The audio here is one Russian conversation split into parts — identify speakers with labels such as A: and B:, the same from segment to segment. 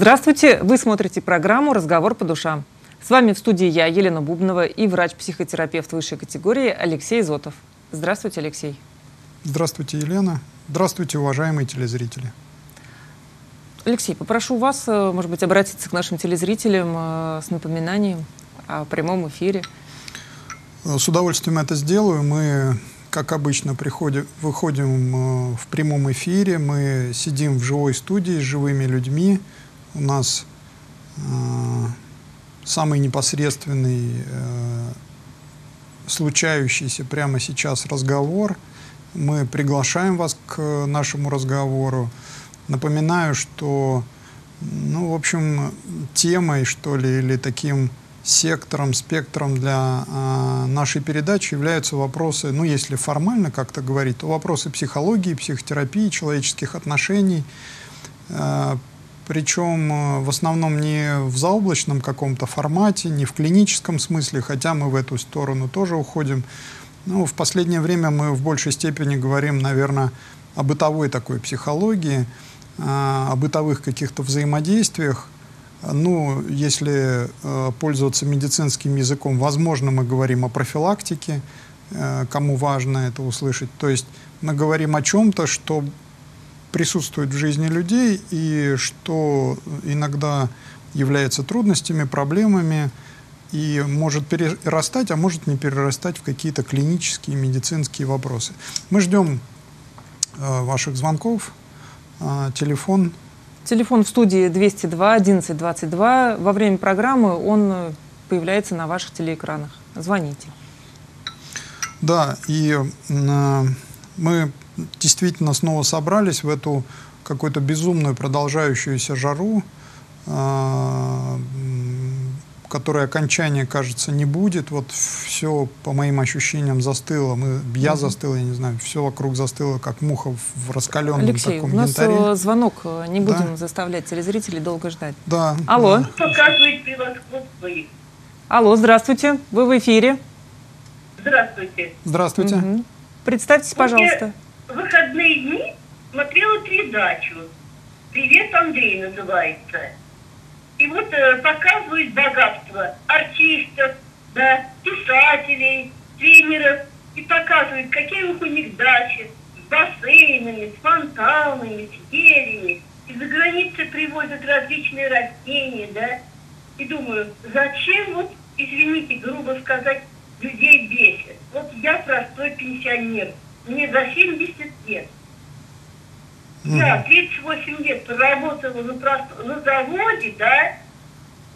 A: Здравствуйте! Вы смотрите программу «Разговор по душам». С вами в студии я, Елена Бубнова, и врач-психотерапевт высшей категории Алексей Зотов. Здравствуйте, Алексей.
B: Здравствуйте, Елена. Здравствуйте, уважаемые телезрители.
A: Алексей, попрошу вас, э, может быть, обратиться к нашим телезрителям э, с напоминанием о прямом эфире.
B: С удовольствием это сделаю. Мы, как обычно, приходим, выходим э, в прямом эфире. Мы сидим в живой студии с живыми людьми. У нас э, самый непосредственный, э, случающийся прямо сейчас разговор. Мы приглашаем вас к нашему разговору. Напоминаю, что, ну, в общем, темой, что ли, или таким сектором, спектром для э, нашей передачи являются вопросы, ну, если формально как-то говорить, то вопросы психологии, психотерапии, человеческих отношений, э, причем в основном не в заоблачном каком-то формате, не в клиническом смысле, хотя мы в эту сторону тоже уходим. Ну, в последнее время мы в большей степени говорим, наверное, о бытовой такой психологии, о бытовых каких-то взаимодействиях. Ну, если э, пользоваться медицинским языком, возможно, мы говорим о профилактике, э, кому важно это услышать. То есть мы говорим о чем-то, что присутствует в жизни людей и что иногда является трудностями, проблемами и может перерастать, а может не перерастать в какие-то клинические медицинские вопросы. Мы ждем э, ваших звонков а, телефон?
A: Телефон в студии 202 11 22. Во время программы он э, появляется на ваших телеэкранах. Звоните.
B: Да, и э, мы действительно снова собрались в эту какую-то безумную продолжающуюся жару. Э, которой окончания, кажется, не будет. Вот все, по моим ощущениям, застыло. Мы, я застыл, я не знаю, все вокруг застыло, как муха в раскаленном
A: Алексей,
B: таком
A: у нас
B: янтаре.
A: Э, звонок. Э, не будем да. заставлять телезрителей долго ждать.
B: Да.
A: Алло.
C: Показывает превосходство.
A: Алло, здравствуйте. Вы в эфире.
C: Здравствуйте.
B: Здравствуйте. Угу.
A: Представьтесь, пожалуйста.
C: В выходные дни смотрела передачу. «Привет, Андрей» называется. И вот э, показывают богатство артистов, да, писателей, тренеров. И показывают, какие у них дачи с бассейнами, с фонтанами, с елями. И за границей привозят различные растения, да. И думаю, зачем вот, извините, грубо сказать, людей бесит. Вот я простой пенсионер, мне за 70 лет. Я 38 лет проработала на, просто, на заводе, да,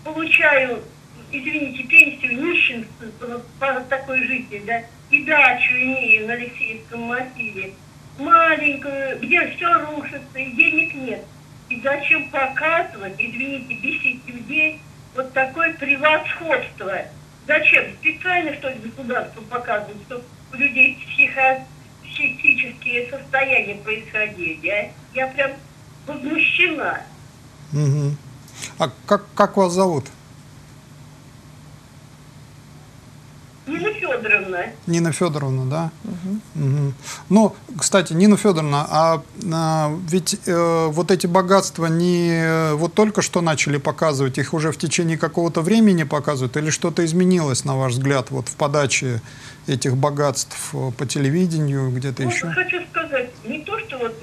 C: получаю, извините, пенсию нищенству по, по такой жизни, да, и дачу имею на Алексеевском массиве, маленькую, где все рушится, и денег нет. И зачем показывать, извините, бесить людей, вот такое превосходство? Зачем? Специально, что ли, государство показывает, чтобы у людей психо психические состояния происходили, а? Я прям возмущена.
B: Угу. А как, как вас зовут?
C: Нина Федоровна.
B: Нина Федоровна, да? Угу. Угу. Ну, кстати, Нина Федоровна, а, а ведь э, вот эти богатства не вот только что начали показывать, их уже в течение какого-то времени показывают, или что-то изменилось, на ваш взгляд, вот в подаче этих богатств э, по телевидению, где-то
C: вот
B: еще?
C: хочу сказать, не то, что вот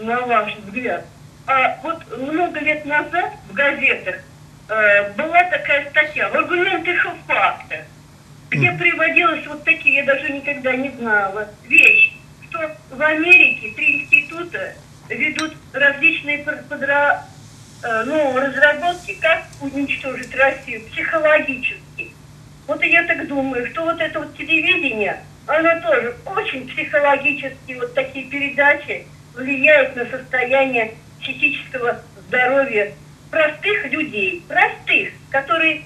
C: на ваш взгляд, а вот много лет назад в газетах э, была такая статья в аргументах и фактах, где приводилось вот такие, я даже никогда не знала, вещи, что в Америке три института ведут различные подра... Э, ну, разработки, как уничтожить Россию психологически. Вот и я так думаю, что вот это вот телевидение, оно тоже очень психологически, вот такие передачи влияют на состояние психического здоровья простых людей, простых, которые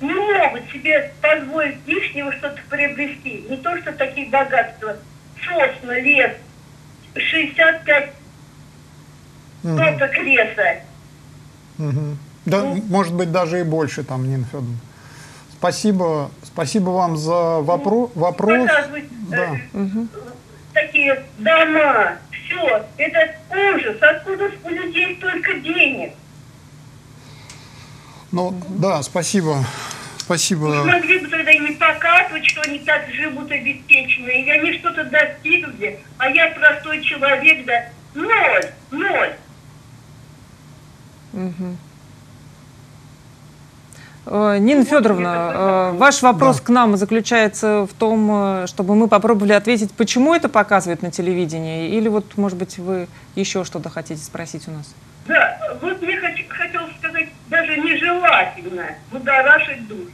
C: не могут себе позволить лишнего что-то приобрести. Не то, что такие богатства. Сосна, лес, 65 угу. соток леса.
B: Угу. Да, ну, может быть, даже и больше там, Нина Федоровна. Спасибо, спасибо вам за вопро ну, вопрос.
C: Да. Угу. Такие дома, все, это ужас. Откуда у людей столько денег?
B: Ну, да, спасибо. Спасибо.
C: Вы могли бы тогда не показывать, что они так живут обеспеченно, или они что-то достигли, а я простой человек, да, ноль, ноль.
A: Угу. Нина Федоровна, э, ваш вопрос да. к нам заключается в том, э, чтобы мы попробовали ответить, почему это показывают на телевидении, или вот, может быть, вы еще что-то хотите спросить у нас?
C: Да, вот мне нежелательно будоражить душу.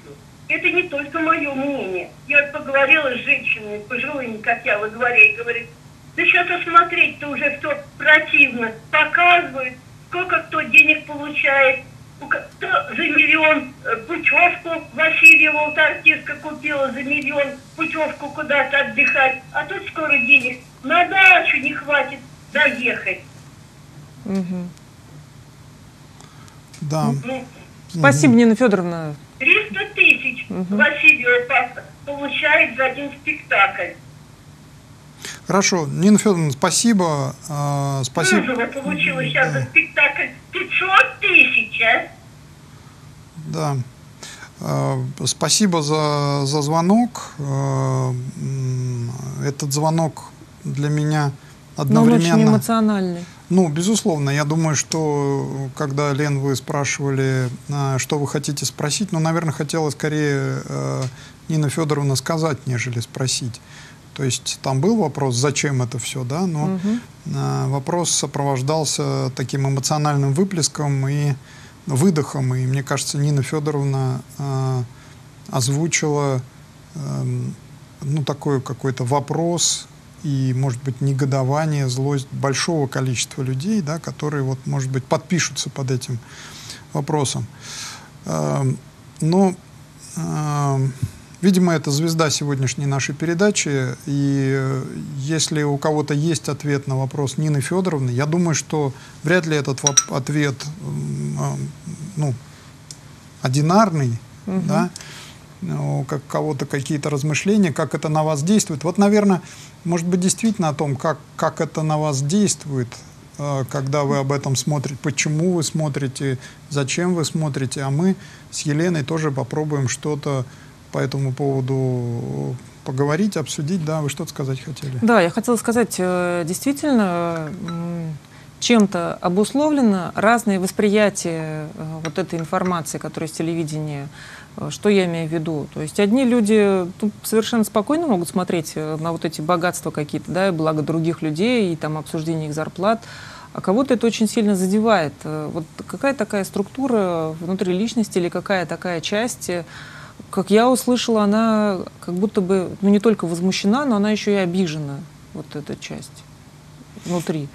C: Это не только мое мнение. Я поговорила с женщинами, пожилыми, как я во дворе, и говорит, да сейчас осмотреть-то уже все противно. Показывают, сколько кто денег получает, кто за миллион э, путевку Васильева, вот артистка купила за миллион путевку куда-то отдыхать, а тут скоро денег на дачу не хватит доехать.
A: Угу.
B: Да.
A: Ну, Спасибо, Нина Федоровна.
C: 300 тысяч угу. Васильева получает за один спектакль.
B: Хорошо. Нина Федоровна, спасибо.
C: Э, спасибо. Бузова получила сейчас за спектакль 500 тысяч, а?
B: Да. Э, спасибо за, за звонок. Э, этот звонок для меня одновременно...
A: Но он очень эмоциональный.
B: Ну, безусловно, я думаю, что когда, Лен, вы спрашивали, э, что вы хотите спросить, ну, наверное, хотела скорее Нина Федоровна сказать, нежели спросить. То есть там был вопрос, зачем это все, да, но угу. вопрос сопровождался таким эмоциональным выплеском и выдохом. И мне кажется, Нина Федоровна озвучила ну, такой какой-то вопрос, и, может быть, негодование, злость большого количества людей, да, которые, вот, может быть, подпишутся под этим вопросом. Эм, но, эм, видимо, это звезда сегодняшней нашей передачи, и э, если у кого-то есть ответ на вопрос Нины Федоровны, я думаю, что вряд ли этот ответ э, ну, одинарный, угу. да, у кого-то какие-то размышления, как это на вас действует. Вот, наверное, может быть, действительно о том, как, как это на вас действует, э, когда вы об этом смотрите, почему вы смотрите, зачем вы смотрите, а мы с Еленой тоже попробуем что-то по этому поводу поговорить, обсудить. Да, вы что-то сказать хотели?
A: Да, я хотела сказать, э, действительно, чем-то обусловлено разное восприятие э, вот этой информации, которая с телевидения Э, что я имею в виду? То есть одни люди ну, совершенно спокойно могут смотреть э, на вот эти богатства какие-то, да, и благо других людей, и там обсуждение их зарплат, а кого-то это очень сильно задевает. Вот какая такая структура внутри личности или какая такая часть, как я услышала, она как будто бы, ну не только возмущена, но она еще и обижена, вот эта часть внутри.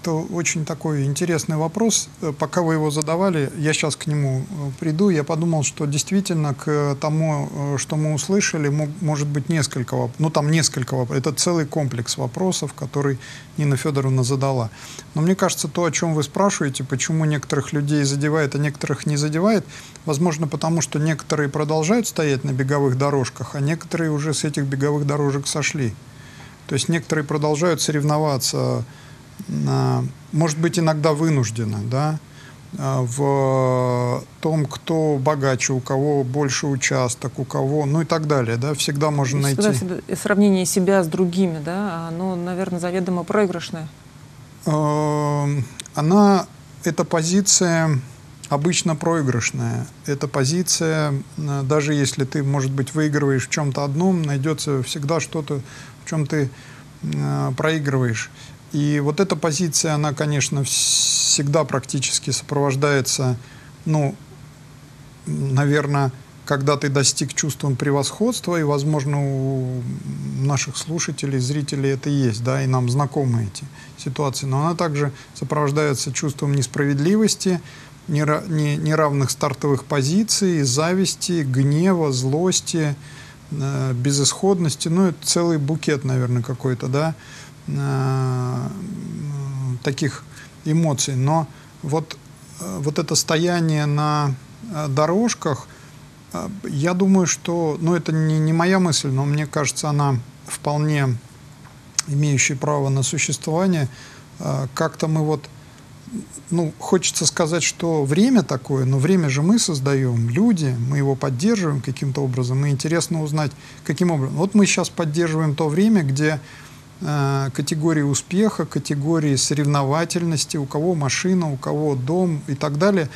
B: Это очень такой интересный вопрос. Э, пока вы его задавали, я сейчас к нему э, приду. Я подумал, что действительно к тому, э, что мы услышали, может быть несколько, ну там несколько вопросов. Это целый комплекс вопросов, который Нина Федоровна задала. Но мне кажется, то, о чем вы спрашиваете, почему некоторых людей задевает, а некоторых не задевает, возможно, потому что некоторые продолжают стоять на беговых дорожках, а некоторые уже с этих беговых дорожек сошли. То есть некоторые продолжают соревноваться может быть, иногда вынуждена, да, а, в том, кто богаче, у кого больше участок, у кого, ну и так далее, да, всегда можно найти. Всегда,
A: сравнение себя с другими, да, оно, наверное, заведомо проигрышное.
B: Она, эта позиция обычно проигрышная. Эта позиция, даже если ты, может быть, выигрываешь в чем-то одном, найдется всегда что-то, в чем ты проигрываешь. И вот эта позиция, она, конечно, всегда практически сопровождается, ну, наверное, когда ты достиг чувством превосходства, и, возможно, у наших слушателей, зрителей это есть, да, и нам знакомы эти ситуации, но она также сопровождается чувством несправедливости, неравных стартовых позиций, зависти, гнева, злости, э, безысходности, ну, это целый букет, наверное, какой-то, да, Э, таких эмоций. Но вот, э, вот это стояние на дорожках, я думаю, что, ну это не, не моя мысль, но мне кажется, она вполне имеющая право на существование. Как-то мы вот ну, хочется сказать, что время такое, но время же мы создаем, люди, мы его поддерживаем каким-то образом, и интересно узнать, каким образом. Вот мы сейчас поддерживаем то время, где э, категории успеха, категории соревновательности, у кого машина, у кого дом и так далее,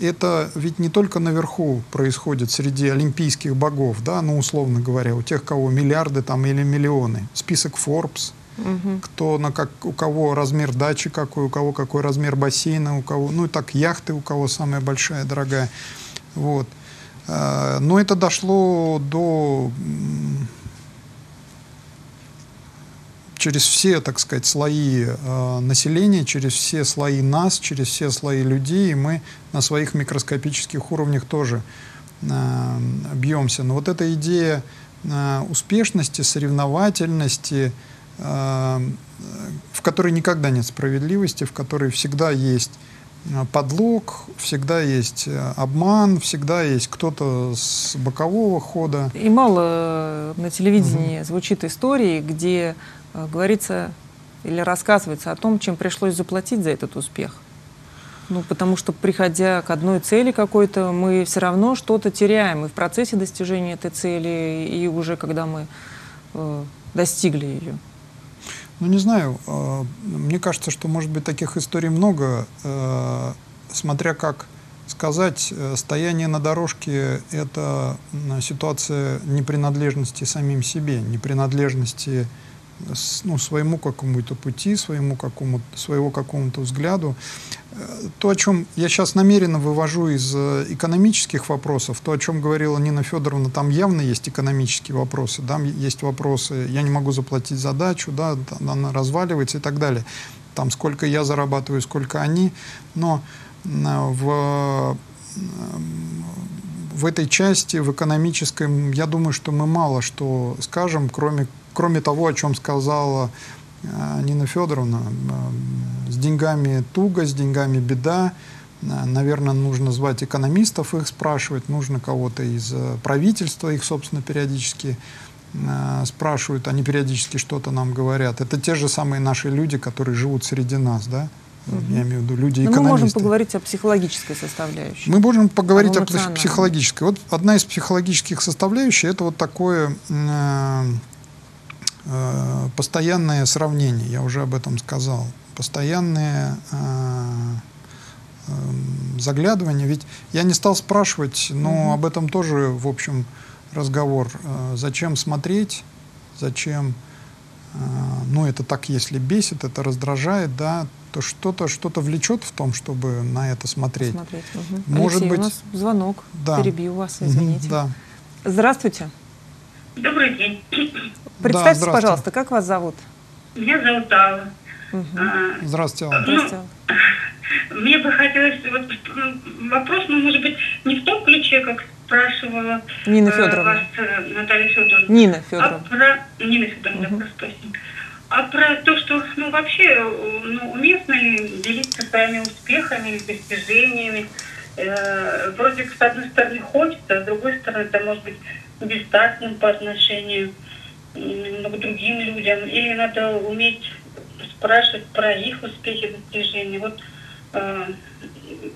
B: это ведь не только наверху происходит среди олимпийских богов, да, ну, условно говоря, у тех, кого миллиарды там или миллионы. Список Forbes – Угу. Кто на как, у кого размер дачи какой, у кого какой размер бассейна, у кого, ну и так яхты, у кого самая большая, дорогая. Вот. А, но это дошло до через все, так сказать, слои э, населения, через все слои нас, через все слои людей, и мы на своих микроскопических уровнях тоже э, бьемся. Но вот эта идея э, успешности, соревновательности, в которой никогда нет справедливости, в которой всегда есть э, подлог, всегда есть э, обман, всегда есть кто-то с бокового хода.
A: И мало на телевидении угу. звучит истории, где э, говорится или рассказывается о том, чем пришлось заплатить за этот успех. Ну, потому что, приходя к одной цели какой-то, мы все равно что-то теряем и в процессе достижения этой цели, и уже когда мы э, достигли ее.
B: Ну, не знаю. Э, мне кажется, что, может быть, таких историй много, э, смотря как сказать, э, стояние на дорожке – это ситуация непринадлежности самим себе, непринадлежности ну, своему какому-то пути, своему какому своего какому-то взгляду. Э, то, о чем я сейчас намеренно вывожу из э, экономических вопросов, то, о чем говорила Нина Федоровна, там явно есть экономические вопросы, там есть вопросы, я не могу заплатить задачу, да, она разваливается и так далее. Там сколько я зарабатываю, сколько они, но в в этой части, в экономическом, я думаю, что мы мало что скажем, кроме кроме того, о чем сказала э, Нина Федоровна, э, с деньгами туго, с деньгами беда. Э, наверное, нужно звать экономистов, их спрашивать, нужно кого-то из правительства, их, собственно, периодически спрашивают, они периодически что-то нам говорят. Это те же самые наши люди, которые живут среди нас, да? Я имею в виду люди экономисты.
A: мы можем поговорить о психологической составляющей.
B: Мы можем поговорить о, о психологической. Вот одна из психологических составляющих это вот такое Э, постоянное сравнение, я уже об этом сказал, постоянное э, э, заглядывание. Ведь я не стал спрашивать, но угу. об этом тоже, в общем, разговор. Зачем смотреть, зачем, ну это так, если бесит, это раздражает, да, то что-то что-то влечет в том, чтобы на это смотреть.
A: смотреть угу. Может Алексей, быть, у нас звонок.
B: Да.
A: Перебью вас, извините.
B: Да.
A: Здравствуйте.
D: Добрый день.
A: Представьте, да, пожалуйста, как вас зовут?
D: Меня зовут Алла.
B: Угу. А, здравствуйте, Алла.
A: Здравствуйте.
D: Ну, мне бы хотелось, вот вопрос, ну, может быть, не в том ключе, как спрашивала
A: Нина Федоровна.
D: вас э, Наталья Федоровна.
A: Нина Федоровна.
D: А про... Нина Федоровна, угу. да, А про то, что, ну, вообще, ну, уместно ли делиться своими успехами или достижениями? Э, вроде, с одной стороны, хочется, а с другой стороны, это может быть бестактным по отношению к другим людям, или надо уметь спрашивать про их успехи, достижения. Вот, э,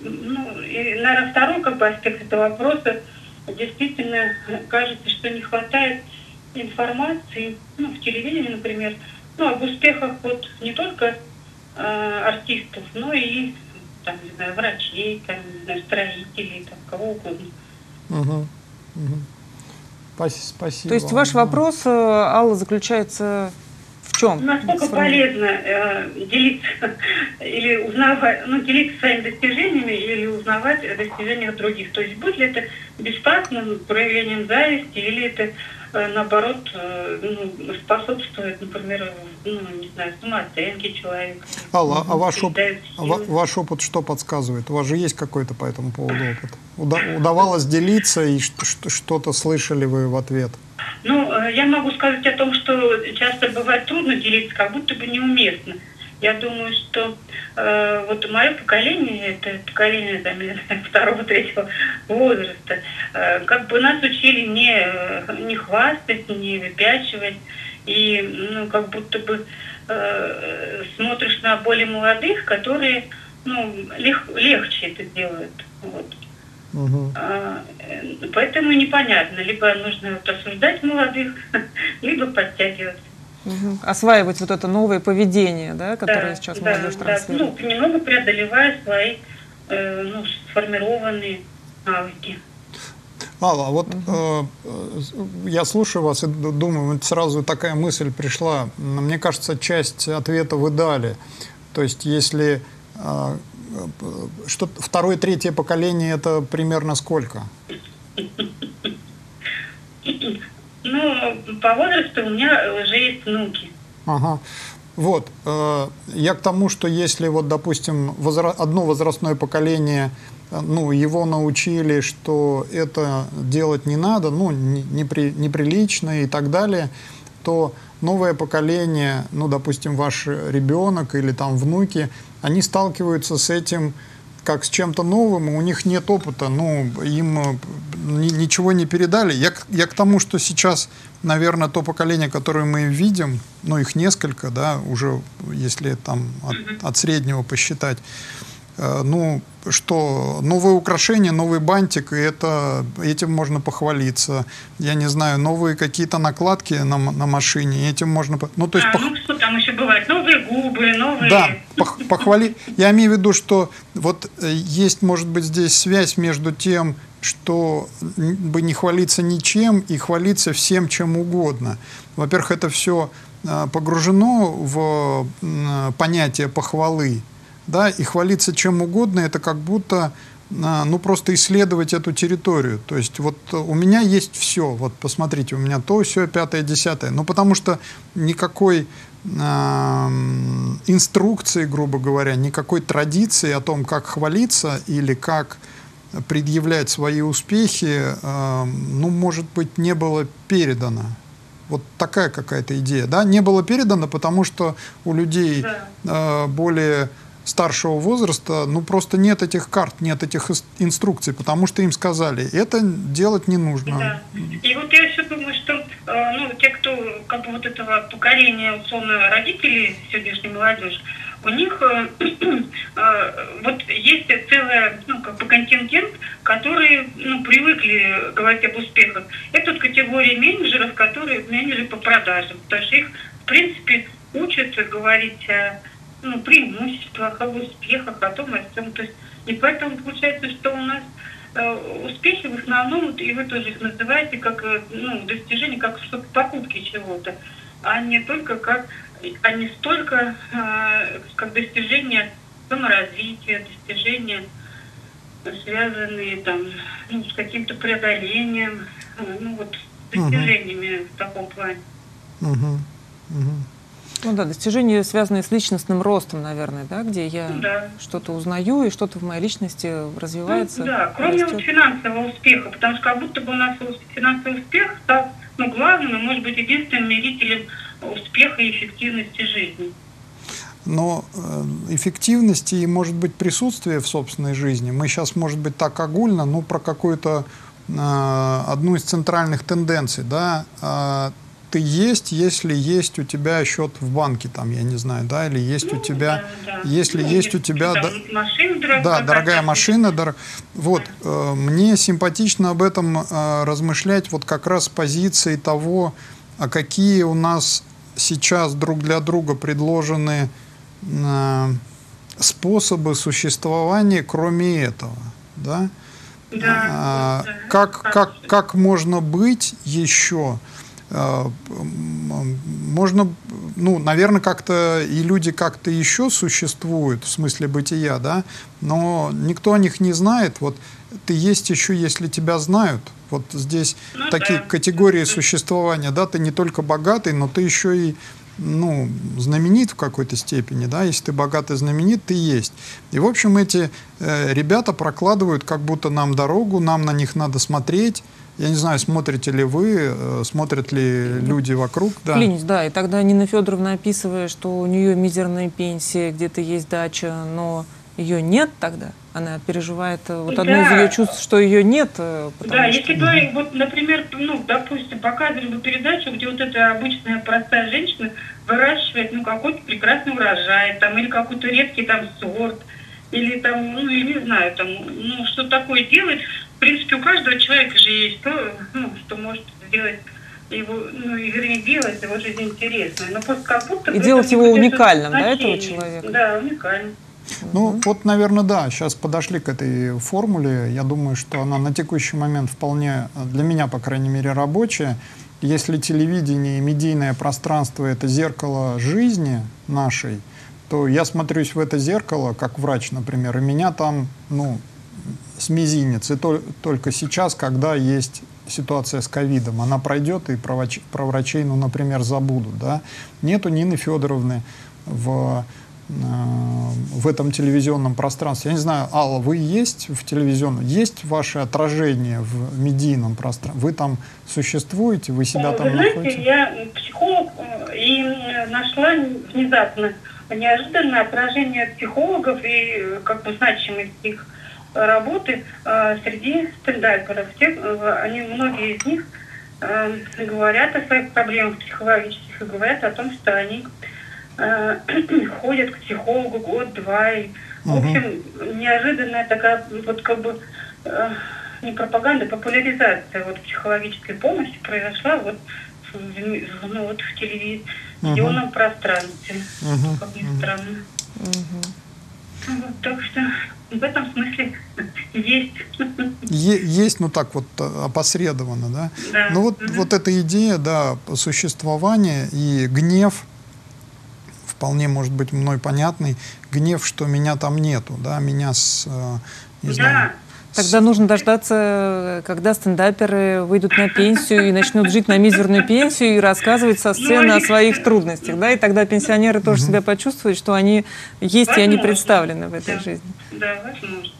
D: ну, и, наверное, второй как бы, аспект этого вопроса, действительно кажется, что не хватает информации, ну, в телевидении, например, ну, об успехах вот не только э, артистов, но и там, не знаю, врачей, там, не знаю, строителей, там, кого угодно.
B: Угу. Угу. Спасибо.
A: То есть ваш вопрос, э, Алла, заключается в чем?
D: Насколько полезно э, делиться или узнавать, ну, делиться своими достижениями или узнавать о достижениях других? То есть будет ли это бесплатным проявлением зависти или это наоборот, э, ну, способствует, например, ну, не знаю, самооценке человека.
B: Алла, а ваш, оп... ваш опыт что подсказывает? У вас же есть какой-то по этому поводу опыт? Уда удавалось делиться и что-то слышали вы в ответ?
D: Ну, э, я могу сказать о том, что часто бывает трудно делиться, как будто бы неуместно. Я думаю, что э, вот мое поколение, это поколение там, второго, третьего возраста, э, как бы нас учили не, не хвастать, не выпячивать, и ну, как будто бы э, смотришь на более молодых, которые ну, лег, легче это делают. Вот. Угу. А, поэтому непонятно, либо нужно вот осуждать молодых, либо подтягиваться.
A: Угу. Осваивать вот это новое поведение, да, которое да, сейчас да, молодежь да, транслирует.
D: Ну, понемногу преодолевая свои э, ну, сформированные навыки.
B: Алла, а вот угу. э, я слушаю вас и думаю, сразу такая мысль пришла. Мне кажется, часть ответа вы дали. То есть, если э, что второе, третье поколение это примерно сколько?
D: Ну, по возрасту у меня уже есть внуки.
B: Ага. Вот. Э, я к тому, что если вот, допустим, одно возрастное поколение, э, ну, его научили, что это делать не надо, ну, непри... неприлично и так далее, то новое поколение, ну, допустим, ваш ребенок или там внуки, они сталкиваются с этим как с чем-то новым, у них нет опыта, ну, им э, ничего не передали. Я, я к тому, что сейчас, наверное, то поколение, которое мы видим, ну, их несколько, да, уже, если там от, от среднего посчитать, ну, что новое украшение, новый бантик, и это, этим можно похвалиться. Я не знаю, новые какие-то накладки на, на машине, этим можно...
D: Ну, то есть, а, пох... ну что там еще бывает? Новые губы, новые...
B: Да, пох, похвали... Я имею в виду, что вот э, есть, может быть, здесь связь между тем, что бы не хвалиться ничем и хвалиться всем, чем угодно. Во-первых, это все э, погружено в понятие похвалы да, и хвалиться чем угодно, это как будто а, ну, просто исследовать эту территорию. То есть вот у меня есть все, вот посмотрите, у меня то, все, пятое, десятое. Ну, потому что никакой э, инструкции, грубо говоря, никакой традиции о том, как хвалиться или как предъявлять свои успехи, э, ну, может быть, не было передано. Вот такая какая-то идея, да, не было передано, потому что у людей более старшего возраста, ну просто нет этих карт, нет этих инструкций, потому что им сказали, это делать не нужно.
D: Да. И вот я еще думаю, что э, ну, те, кто как бы вот этого поколения, условно, родителей сегодняшней молодежи, у них э, э, вот есть целый ну, как бы контингент, которые ну, привыкли говорить об успехах. Это вот категория менеджеров, которые менеджеры по продажам, потому что их, в принципе, учат говорить о ну, преимуществах, о успехах, о том, о всем. То есть, и поэтому получается, что у нас э, успехи в основном, и вы тоже их называете, как э, ну, достижение, как покупки чего-то, а не только как, а не столько э, как достижение саморазвития, достижения, связанные там ну, с каким-то преодолением, э, ну вот достижениями uh-huh. в таком плане.
B: Uh-huh. Uh-huh.
A: Ну да, достижения, связанные с личностным ростом, наверное, да, где я да. что-то узнаю и что-то в моей личности развивается.
D: Ну, да, кроме вот финансового успеха, потому что как будто бы у нас финансовый успех стал ну, главным и, может быть, единственным мерителем успеха и эффективности жизни.
B: Но э, эффективности и, может быть, присутствие в собственной жизни, мы сейчас, может быть, так огульно, ну, про какую-то э, одну из центральных тенденций, да, э, ты есть, если есть у тебя счет в банке, там, я не знаю, да, или есть ну, у тебя, да, да. если ну, есть у тебя, да, машина дорогая, да, дорогая машина, дор... вот, э, мне симпатично об этом э, размышлять вот как раз с позиции того, а какие у нас сейчас друг для друга предложены э, способы существования, кроме этого, да,
D: да, а, да.
B: как, как, как можно быть еще, Э, можно, ну, наверное, как-то и люди как-то еще существуют в смысле бытия, да, но никто о них не знает. Вот ты есть еще, если тебя знают. Вот здесь ну, такие да. категории существования, да, ты не только богатый, но ты еще и ну, знаменит в какой-то степени, да, если ты богатый знаменит, ты есть. И, в общем, эти э, ребята прокладывают как будто нам дорогу, нам на них надо смотреть, я не знаю, смотрите ли вы, э, смотрят ли люди вокруг.
A: Да. Клянусь, да. И тогда Нина Федоровна, описывая, что у нее мизерная пенсия, где-то есть дача, но ее нет тогда, она переживает э, вот одно да. из ее чувств, что ее нет.
D: Э, да, что... если бы, вот, например, ну, допустим, показывали бы передачу, где вот эта обычная простая женщина выращивает ну, какой-то прекрасный урожай, там, или какой-то редкий там сорт, или там, ну, я не знаю, там, ну, что такое делать. В принципе, у каждого человека же есть то, ну, что может сделать его, ну, и, вернее, делать его жизнь интересной. Но просто как будто...
A: И делать его уникальным, да, этого человека?
D: Да, уникальным.
B: Ну, вот, наверное, да, сейчас подошли к этой формуле. Я думаю, что она на текущий момент вполне, для меня, по крайней мере, рабочая. Если телевидение и медийное пространство — это зеркало жизни нашей, то я смотрюсь в это зеркало, как врач, например, и меня там, ну, с мизинец. И то, только сейчас, когда есть ситуация с ковидом, она пройдет, и про, врач, про врачей, ну, например, забудут, да. Нету Нины Федоровны в Э, в этом телевизионном пространстве. Я не знаю, Алла, вы есть в телевизионном? Есть ваше отражение в медийном пространстве? Вы там существуете? Вы себя
D: вы
B: там
D: знаете,
B: находите?
D: я психолог э, и нашла внезапно, неожиданно отражение психологов и э, как бы значимость их работы среди стендаперов. они, многие из них говорят о своих проблемах психологических и говорят о том, что они Э, ходят к психологу год-два. И, в общем, неожиданная такая вот как бы э, не пропаганда, а популяризация вот психологической помощи произошла вот в, ну, вот в телевизионном угу. пространстве, угу. как ни странно. Угу. Вот, так что в этом смысле есть.
B: Е- есть, ну так вот э, опосредованно, да?
D: да.
B: Ну вот, угу. вот эта идея, да, существования и гнев, вполне может быть мной понятный гнев, что меня там нету, да, меня с, э, не знаю,
A: Тогда нужно дождаться, когда стендаперы выйдут на пенсию и начнут жить на мизерную пенсию и рассказывать со сцены о своих трудностях. Да? И тогда пенсионеры тоже себя почувствуют, что они есть и они представлены в этой жизни.
D: Да, возможно.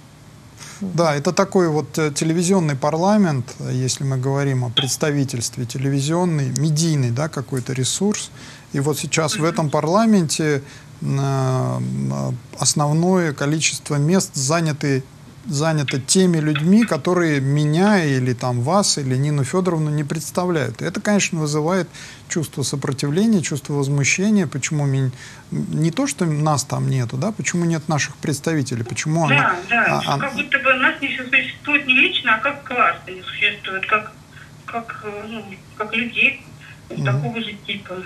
B: Да, это такой вот э, телевизионный парламент, если мы говорим о представительстве, телевизионный, медийный, да, какой-то ресурс. И вот сейчас в этом парламенте э, основное количество мест заняты занято теми людьми, которые меня или там вас или Нину Федоровну не представляют. И это, конечно, вызывает чувство сопротивления, чувство возмущения, почему ми... не то, что нас там нету, да, почему нет наших представителей, почему
D: да,
B: она...
D: Да, а, как будто бы нас не существует не лично, а как класс не существует, как, как, ну, как людей угу. такого же типа,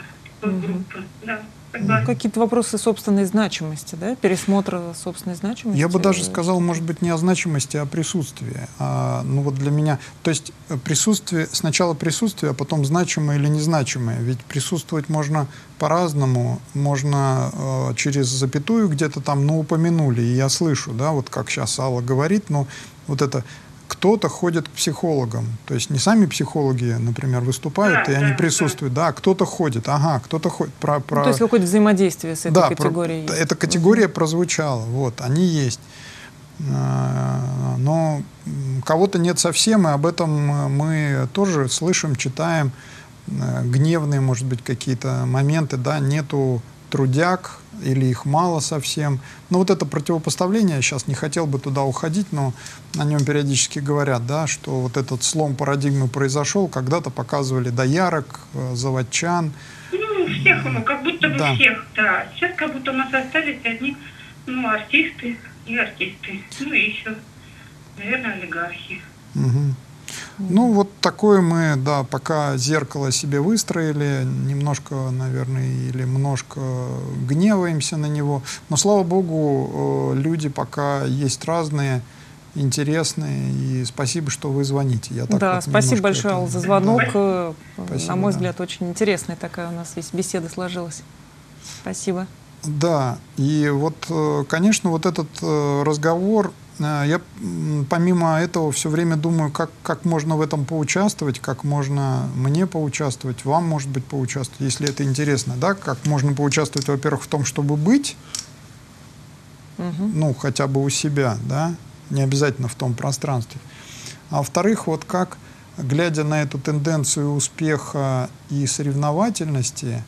D: такой угу. группы, да.
A: Ну, какие-то вопросы собственной значимости, да? Пересмотра собственной значимости?
B: Я бы даже сказал, может быть, не о значимости, а о присутствии. А, ну вот для меня... То есть э, присутствие, сначала присутствие, а потом значимое или незначимое. Ведь присутствовать можно по-разному. Можно э, через запятую где-то там, ну, упомянули, и я слышу, да, вот как сейчас Алла говорит, но вот это кто-то ходит к психологам. То есть не сами психологи, например, выступают, да, и они да, присутствуют, да, да кто-то ходит, ага, кто-то ходит. Про, про...
A: Ну, то есть какое-то взаимодействие с этой
B: да,
A: категорией.
B: Про... Эта категория угу. прозвучала, вот, они есть. А, но кого-то нет совсем, и об этом мы тоже слышим, читаем гневные, может быть, какие-то моменты, да, нету трудяг, или их мало совсем. Но вот это противопоставление, я сейчас не хотел бы туда уходить, но о нем периодически говорят, да, что вот этот слом парадигмы произошел, когда-то показывали доярок, э, заводчан.
D: Ну, всех, ну, как будто бы да. всех, да. Сейчас как будто у нас остались одни, ну, артисты и артисты, ну, и еще, наверное, олигархи.
B: Угу. Ну, вот такое мы, да, пока зеркало себе выстроили, немножко, наверное, или немножко гневаемся на него. Но, слава богу, э, люди пока есть разные, интересные. И спасибо, что вы звоните.
A: Я так да, вот спасибо большое, это... за звонок. Да. Спасибо, на мой да. взгляд, очень интересная такая у нас здесь беседа сложилась. Спасибо.
B: Да, и вот, э, конечно, вот этот э, разговор Э, я помимо этого все время думаю, как, как можно в этом поучаствовать, как можно мне поучаствовать, вам, может быть, поучаствовать, если это интересно, да, как можно поучаствовать, во-первых, в том, чтобы быть, угу. ну, хотя бы у себя, да, не обязательно в том пространстве. А во-вторых, вот как, глядя на эту тенденцию успеха и соревновательности,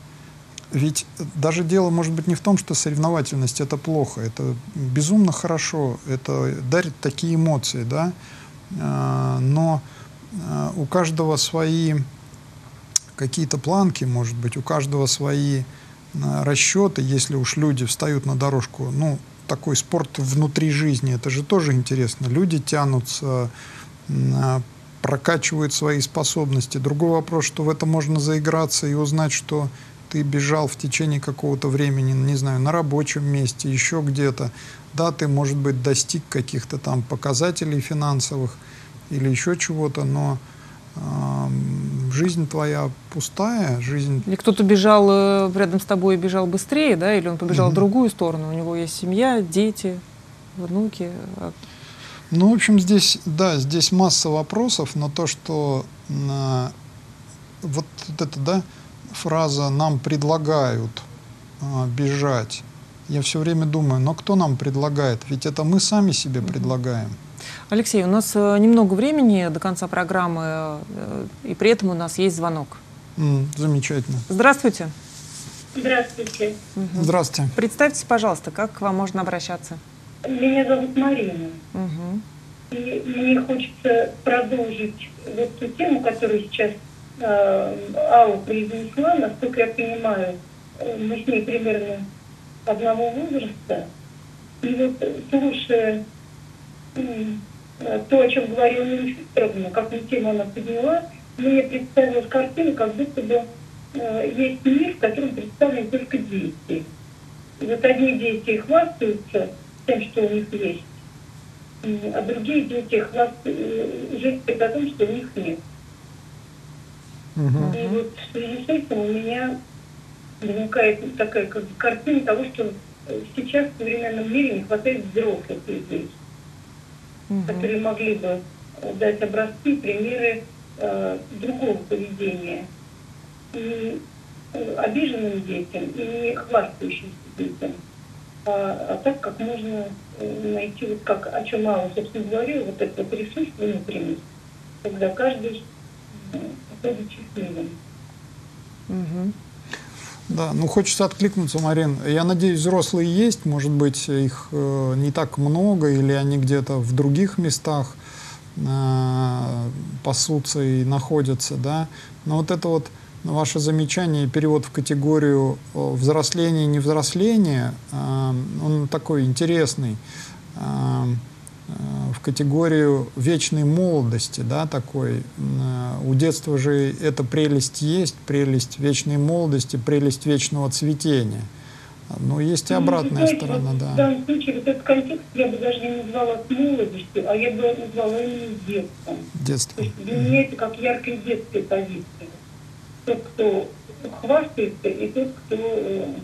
B: ведь даже дело может быть не в том, что соревновательность это плохо, это безумно хорошо, это дарит такие эмоции, да, а, но а, у каждого свои какие-то планки, может быть, у каждого свои а, расчеты, если уж люди встают на дорожку, ну, такой спорт внутри жизни. Это же тоже интересно. Люди тянутся, прокачивают свои способности. Другой вопрос, что в это можно заиграться и узнать, что ты бежал в течение какого-то времени, не знаю, на рабочем месте, еще где-то. Да, ты, может быть, достиг каких-то там показателей финансовых или еще чего-то, но жизнь твоя пустая, жизнь...
A: Или кто-то бежал э, рядом с тобой и бежал быстрее, да, или он побежал mm-hmm. в другую сторону, у него есть семья, дети, внуки. А
B: ну, в общем, здесь, да, здесь масса вопросов, но то, что на, вот это, да, фраза «нам предлагают а, бежать», я все время думаю, но кто нам предлагает? Ведь это мы сами себе предлагаем.
A: Алексей, у нас э, немного времени до конца программы, э, и при этом у нас есть звонок.
B: Mm, замечательно.
A: Здравствуйте.
C: Здравствуйте.
B: Угу. Здравствуйте.
A: Представьтесь, пожалуйста, как к вам можно обращаться?
C: Меня зовут Марина. Угу. И мне хочется продолжить вот ту тему, которую сейчас э, Алла произнесла. Насколько я понимаю, э, мы с ней примерно одного возраста. И вот слушая то, о чем говорила Нина Викторовна, какую тему она подняла, мне представилась картина, как будто бы э, есть мир, в котором представлены только дети. И вот одни дети хвастаются тем, что у них есть, а другие дети хвастаются, жалеют о том, что у них нет. Угу. И вот в связи с этим у меня возникает такая как картина того, что сейчас в современном мире не хватает взрослых людей угу. которые могли бы дать образцы, примеры э, другого поведения. И э, обиженным детям, и хвастающимся детям. А, а так, как можно э, найти, вот как, о чем Алла, собственно, говорила, вот это вот ресурс внутренний, когда каждый э.
B: Угу. Да, ну хочется откликнуться, Марин. Я надеюсь, взрослые есть, может быть, их э, не так много, или они где-то в других местах э, пасутся и находятся, да. Но вот это вот ваше замечание, перевод в категорию взросления и невзросления, э, он такой интересный. Э, Э, категорию вечной молодости, да, такой. Э, у детства же эта прелесть есть, прелесть вечной молодости, прелесть вечного цветения. Но есть и ну, обратная ну, сторона,
C: вот,
B: да.
C: В данном случае вот этот контекст я бы даже не назвала молодостью, а я бы назвала именно детством.
B: Детство. То
C: есть для меня это как яркая детская позиция. Тот, кто хвастается, и тот, кто э,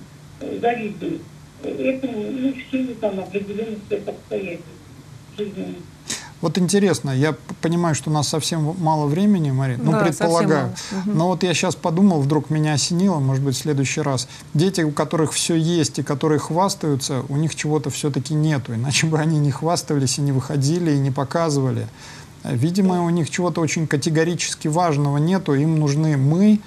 C: завидует. Этому ну, в силу там определенных обстоятельств
B: Вот интересно, я понимаю, что у нас совсем мало времени, Марин, ну, да, предполагаю. Но вот я сейчас подумал, вдруг меня осенило, может быть, в следующий раз. Дети, у которых все есть и которые хвастаются, у них чего-то все-таки нету, иначе бы они не хвастались и не выходили, и не показывали. Видимо, у них чего-то очень категорически важного нету, им нужны мы,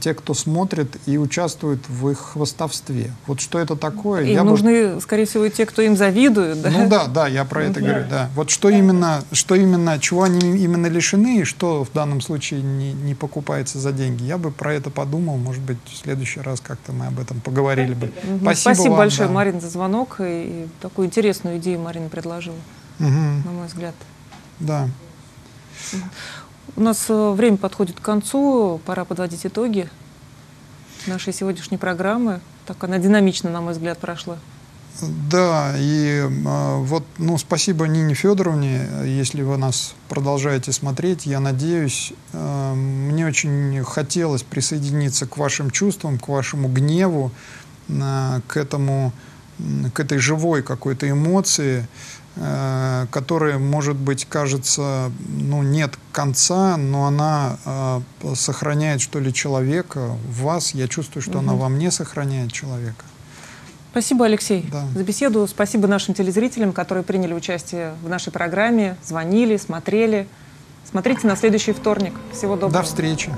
B: те, кто смотрит и участвует в их хвостовстве. Вот что это такое?
A: Им я нужны, бы... скорее всего, те, кто им завидует, да?
B: Ну да, да, я про это да. говорю, да. Вот что именно, что именно, чего они именно лишены, и что в данном случае не, не покупается за деньги. Я бы про это подумал, может быть, в следующий раз как-то мы об этом поговорили бы.
A: Угу. Спасибо, Спасибо вам, большое, да. Марин, за звонок. И такую интересную идею Марина предложила, угу. на мой взгляд.
B: Да.
A: У нас э, время подходит к концу, пора подводить итоги нашей сегодняшней программы. Так она динамично, на мой взгляд, прошла.
B: Да, и э, вот, ну, спасибо Нине Федоровне, если вы нас продолжаете смотреть, я надеюсь, э, мне очень хотелось присоединиться к вашим чувствам, к вашему гневу, э, к этому, к этой живой какой-то эмоции, Э, которая, может быть, кажется, ну, нет конца, но она э, сохраняет, что ли, человека в вас. Я чувствую, что угу. она во мне сохраняет человека.
A: Спасибо, Алексей, да. за беседу. Спасибо нашим телезрителям, которые приняли участие в нашей программе, звонили, смотрели. Смотрите на следующий вторник. Всего доброго.
B: До встречи.